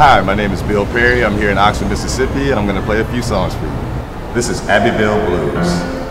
Hi, my name is Bill Perry. I'm here in Oxford, Mississippi, and I'm going to play a few songs for you. This is Abbeville Blues.